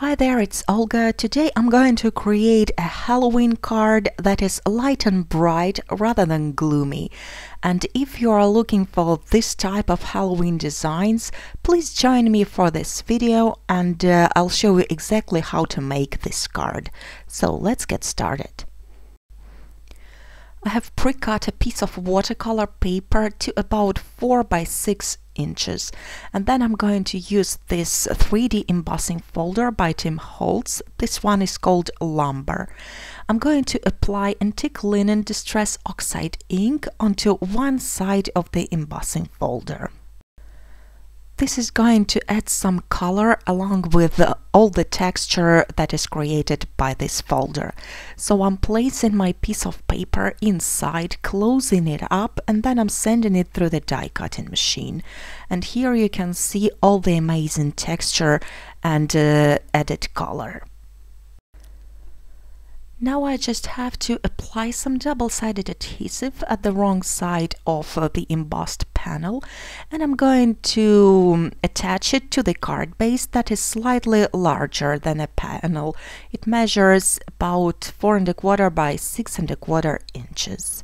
Hi there, it's Olga. Today I'm going to create a Halloween card that is light and bright rather than gloomy. And if you are looking for this type of Halloween designs, please join me for this video and uh, I'll show you exactly how to make this card. So let's get started. I have pre-cut a piece of watercolor paper to about 4 by 6 inches and then I'm going to use this 3D embossing folder by Tim Holtz. This one is called Lumber. I'm going to apply antique linen distress oxide ink onto one side of the embossing folder. This is going to add some color along with all the texture that is created by this folder. So I'm placing my piece of paper inside, closing it up, and then I'm sending it through the die cutting machine. And here you can see all the amazing texture and uh, added color. Now I just have to apply some double-sided adhesive at the wrong side of uh, the embossed panel and I'm going to attach it to the card base that is slightly larger than a panel. It measures about four and a quarter by six and a quarter inches.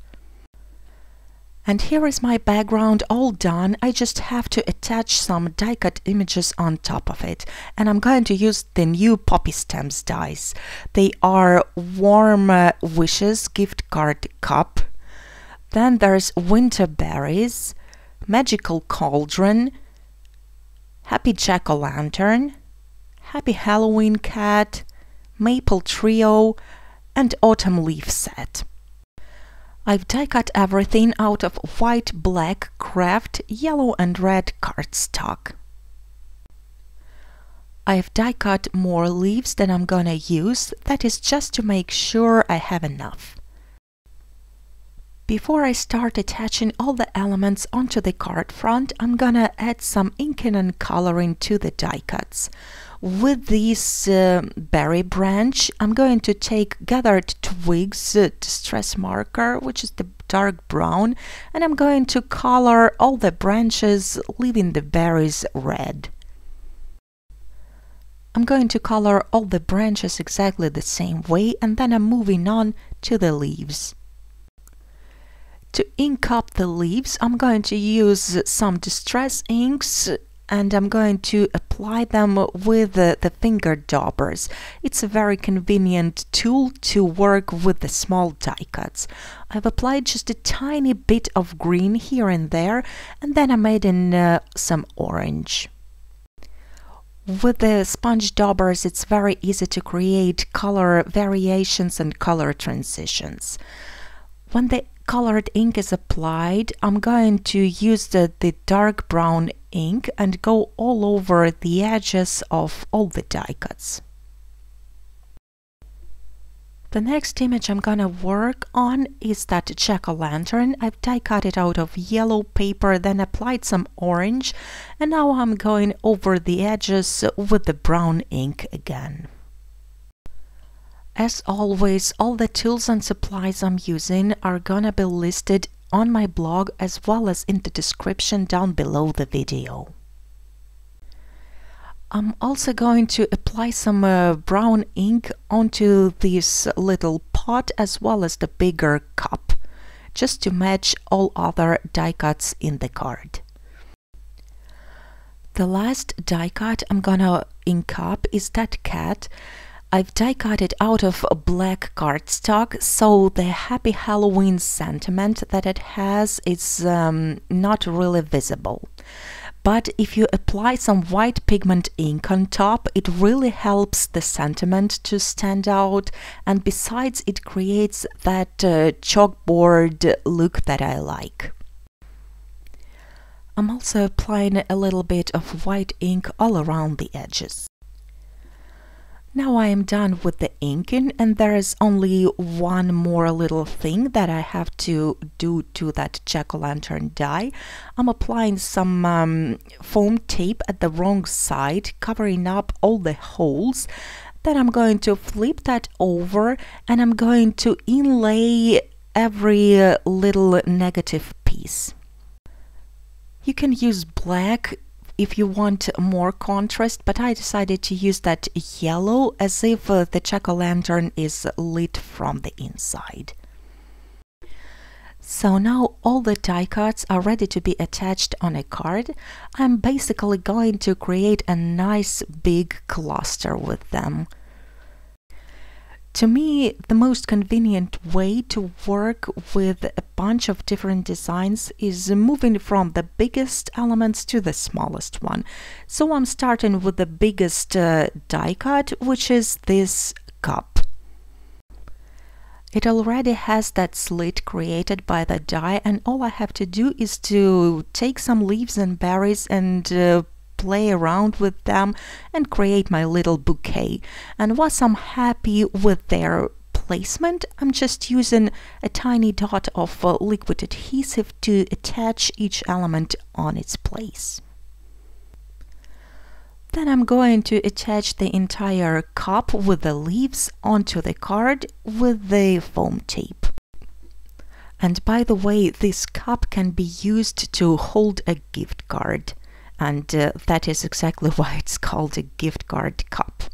And here is my background all done. I just have to attach some die cut images on top of it. And I'm going to use the new Poppy Stamps dies. They are Warm uh, Wishes gift card cup. Then there's Winter Berries, Magical Cauldron, Happy Jack-O-Lantern, Happy Halloween Cat, Maple Trio, and Autumn Leaf Set. I've die cut everything out of white, black, kraft, yellow and red cardstock. I've die cut more leaves than I'm gonna use, that is just to make sure I have enough. Before I start attaching all the elements onto the card front, I'm gonna add some inking and coloring to the die cuts. With this uh, berry branch, I'm going to take gathered twigs uh, distress marker, which is the dark brown, and I'm going to color all the branches, leaving the berries red. I'm going to color all the branches exactly the same way, and then I'm moving on to the leaves. To ink up the leaves, I'm going to use some distress inks and I'm going to apply them with the, the, finger daubers. It's a very convenient tool to work with the small die cuts. I've applied just a tiny bit of green here and there and then I made in uh, some orange. With the sponge daubers it's very easy to create color variations and color transitions. When the colored ink is applied, I'm going to use the, the dark brown ink and go all over the edges of all the die cuts. The next image I'm gonna work on is that jack-o'-lantern. I've die cut it out of yellow paper, then applied some orange, and now I'm going over the edges with the brown ink again. As always, all the tools and supplies I'm using are gonna be listed on my blog as well as in the description down below the video. I'm also going to apply some uh, brown ink onto this little pot as well as the bigger cup, just to match all other die cuts in the card. The last die cut I'm gonna ink up is that cat I've die cut it out of black cardstock, so the happy Halloween sentiment that it has is um, not really visible. But if you apply some white pigment ink on top, it really helps the sentiment to stand out, and besides, it creates that uh, chalkboard look that I like. I'm also applying a little bit of white ink all around the edges. Now I am done with the inking and there is only one more little thing that I have to do to that jack-o'-lantern die. I'm applying some um, foam tape at the wrong side, covering up all the holes. Then I'm going to flip that over and I'm going to inlay every little negative piece. You can use black if you want more contrast, but I decided to use that yellow as if uh, the jack-o'-lantern is lit from the inside. So now all the die cuts are ready to be attached on a card. I'm basically going to create a nice big cluster with them. To me, the most convenient way to work with a bunch of different designs is moving from the biggest elements to the smallest one. So I'm starting with the biggest uh, die cut, which is this cup. It already has that slit created by the die and all I have to do is to take some leaves and berries and uh, play around with them and create my little bouquet. And once I'm happy with their placement, I'm just using a tiny dot of uh, liquid adhesive to attach each element on its place. Then I'm going to attach the entire cup with the leaves onto the card with the foam tape. And by the way, this cup can be used to hold a gift card and uh, that is exactly why it's called a gift card cup.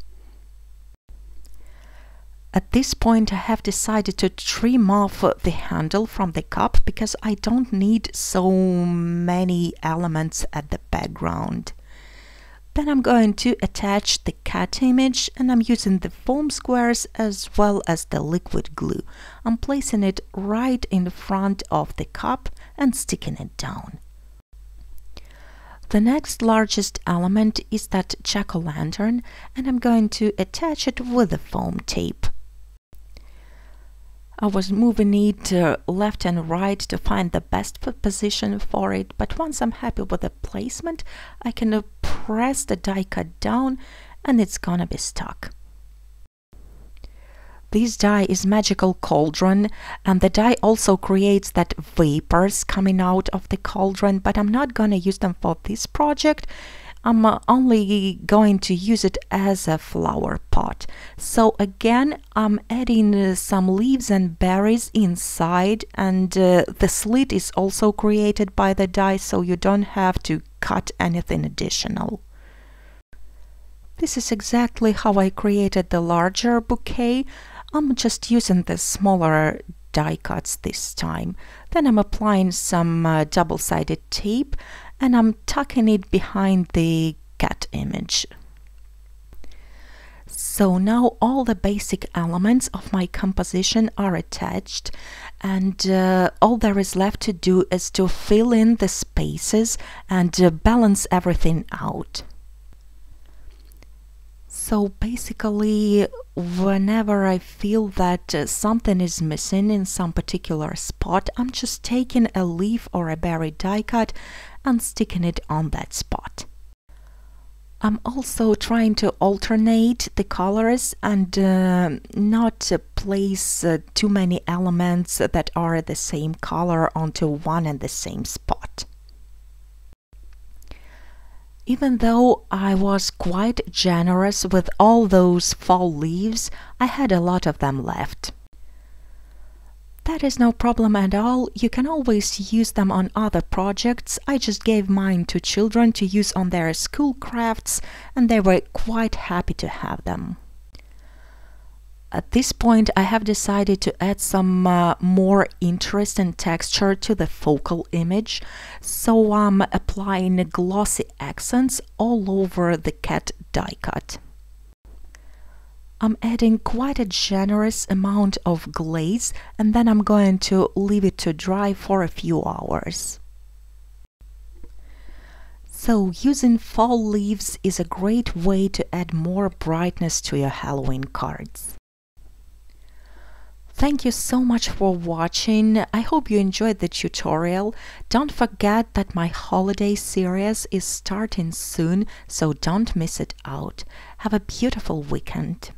At this point I have decided to trim off the handle from the cup because I don't need so many elements at the background. Then I'm going to attach the cat image and I'm using the foam squares as well as the liquid glue. I'm placing it right in front of the cup and sticking it down. The next largest element is that jack-o'-lantern and I'm going to attach it with the foam tape. I was moving it uh, left and right to find the best position for it, but once I'm happy with the placement, I can uh, press the die cut down and it's gonna be stuck. This die is magical cauldron and the die also creates that vapors coming out of the cauldron but I'm not gonna use them for this project I'm uh, only going to use it as a flower pot. So again, I'm adding uh, some leaves and berries inside and uh, the slit is also created by the die so you don't have to cut anything additional. This is exactly how I created the larger bouquet. I'm just using the smaller die cuts this time. Then I'm applying some uh, double-sided tape and I'm tucking it behind the cat image. So now all the basic elements of my composition are attached and uh, all there is left to do is to fill in the spaces and uh, balance everything out. So basically, whenever I feel that uh, something is missing in some particular spot, I'm just taking a leaf or a berry die cut and sticking it on that spot. I'm also trying to alternate the colors and uh, not uh, place uh, too many elements that are the same color onto one and the same spot. Even though I was quite generous with all those fall leaves, I had a lot of them left. That is no problem at all, you can always use them on other projects. I just gave mine to children to use on their school crafts and they were quite happy to have them. At this point I have decided to add some uh, more interest and texture to the focal image, so I'm applying glossy accents all over the cat die cut. I'm adding quite a generous amount of glaze and then I'm going to leave it to dry for a few hours. So using fall leaves is a great way to add more brightness to your Halloween cards. Thank you so much for watching. I hope you enjoyed the tutorial. Don't forget that my holiday series is starting soon, so don't miss it out. Have a beautiful weekend.